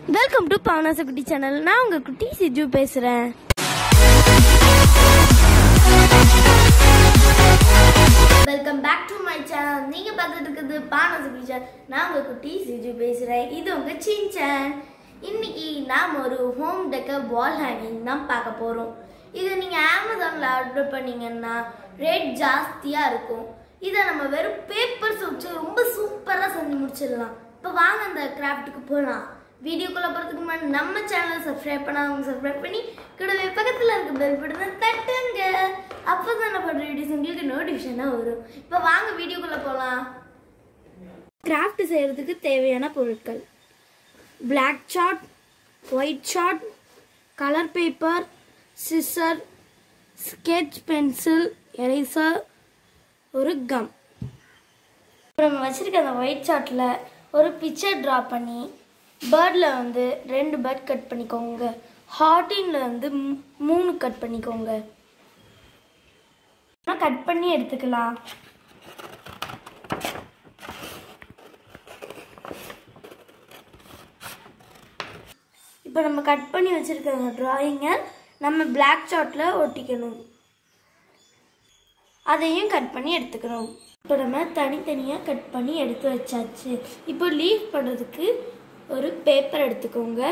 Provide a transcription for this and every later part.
Welcome to பவனாச குட்டி channel நான் உங்க குட்டி சிஜு பேசுறேன். Welcome back to my channel நீங்க பார்த்துட்டு இருக்குது பானாச குட்டி சேனல் நான் உங்க குட்டி சிஜு பேசுறேன். இது உங்க சின்சன் இன்னைக்கு நாம் ஒரு ஹோம் டெக்கர் வால் ஹேங்கிங் தான் பார்க்க போறோம். இதை நீங்க அமேசான்ல ஆர்டர் பண்ணீங்கன்னா ரேட் ஜாஸ்தியா இருக்கும். இதை நம்ம வெறும் பேப்பர்ஸ் வச்சு ரொம்ப சூப்பராக செஞ்சு முடிச்சிடலாம். இப்போ வாங்க அந்த கிராஃப்ட்டுக்கு போகலாம் வீடியோக்குள்ள போகிறதுக்கு முன்னாடி நம்ம சேனலை சப்ஸ்கிரைப் பண்ணாதவங்க சப்ஸ்கிரைப் பண்ணி கூடவே பக்கத்தில் இருக்க பெல் பட்டனை தட்டுங்க. அப்போ தான் நான் பண்ணுற வீடியோஸ் உங்களுக்கு நோட்டிஃபிகேஷனாக வரும். இப்போ வாங்க வீடியோக்குள்ளே போகலாம் கிராஃப்ட் செய்கிறதுக்கு தேவையான பொருட்கள். Black chart white chart colour paper scissor sketch pencil eraser ஒரு கம் இப்போ நம்ம வச்சிருக்க அந்த ஒயிட் சார்ட்டில் ஒரு பிக்சர் ட்ரா பண்ணி பேர்டில் வந்து ரெண்டு பேர்ட் கட் பண்ணிக்கோங்க. ஹார்டினில் வந்து மூ- மூணு கட் பண்ணிக்கோங்க. கட் பண்ணி எடுத்துக்கலாம். இப்போ நம்ம கட் பண்ணி வச்சிருக்க ட்ராயிங்கை நம்ம பிளாக் சாட்டில் ஒட்டிக்கணும். அதையும் கட் பண்ணி எடுத்துக்கணும். இப்போ நம்ம தனித்தனியாக கட் பண்ணி எடுத்து வச்சாச்சு. இப்போ லீவ் பண்ணுறதுக்கு ஒரு பேப்பர் எடுத்துக்கோங்க.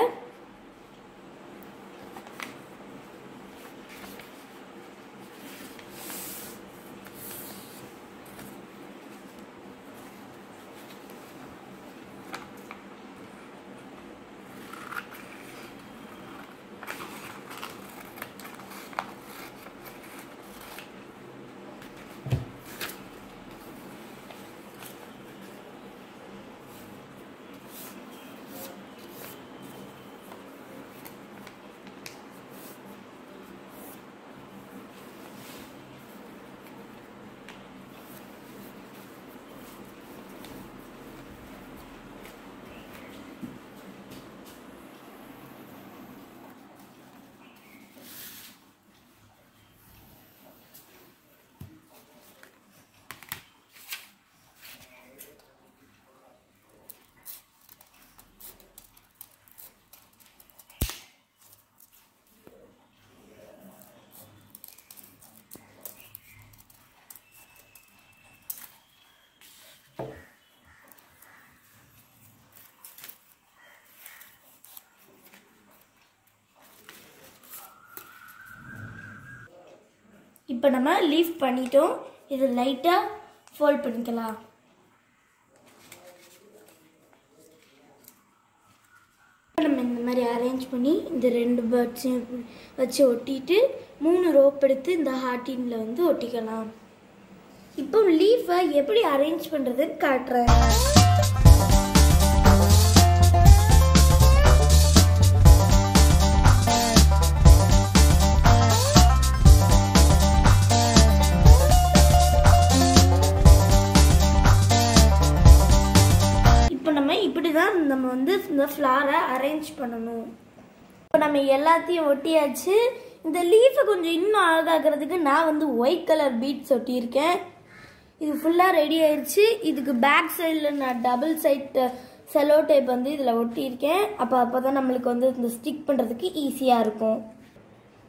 இப்போ நம்ம லீஃப் பண்ணிட்டோம். இது லைட்டாக ஃபோல்ட் பண்ணிக்கலாம். நம்ம இந்த மாதிரி அரேஞ்ச் பண்ணி இந்த ரெண்டு பேர்ட்ஸையும் வச்சு ஒட்டிட்டு மூணு ரோப் எடுத்து இந்த ஹார்டினில் வந்து ஒட்டிக்கலாம். இப்போ லீஃபை எப்படி அரேஞ்ச் பண்ணுறதுன்னு காட்டுறேன். இப்படி தான் நம்ம வந்து இந்த ஃப்ளாரை அரேஞ்ச் பண்ணணும். இப்போ நம்ம எல்லாத்தையும் ஒட்டியாச்சு. இந்த லீஃபை கொஞ்சம் இன்னும் அழகாக்கிறதுக்கு நான் வந்து ஒயிட் கலர் பீட்ஸ் ஒட்டியிருக்கேன். இது ஃபுல்லாக ரெடி ஆயிடுச்சு இதுக்கு பேக் சைடில் நான் டபுள் சைட் செலோ டேப் வந்து இதில் ஒட்டியிருக்கேன். அப்போ அப்போ தான் நம்மளுக்கு வந்து இந்த ஸ்டிக் பண்ணுறதுக்கு ஈஸியாக இருக்கும்.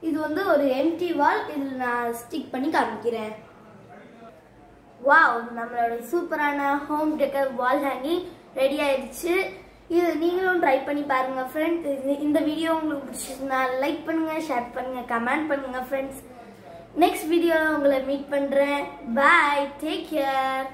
இது வந்து ஒரு எம்டி வால் இதில் நான் ஸ்டிக் பண்ணி காமிக்கிறேன். வாவ் நம்மளோட சூப்பரான home decor wall hanging ready ஆயிடுச்சு. இது நீங்களும் ட்ரை பண்ணி பாருங்க ஃப்ரெண்ட்ஸ் இந்த வீடியோ உங்களுக்கு பிடிச்சிருந்தா லைக் பண்ணுங்க ஷேர் பண்ணுங்க கமெண்ட் பண்ணுங்க ஃப்ரெண்ட்ஸ் நெக்ஸ்ட் வீடியோவில் உங்களை மீட் பண்ணுறேன் பாய் டேக் கேர்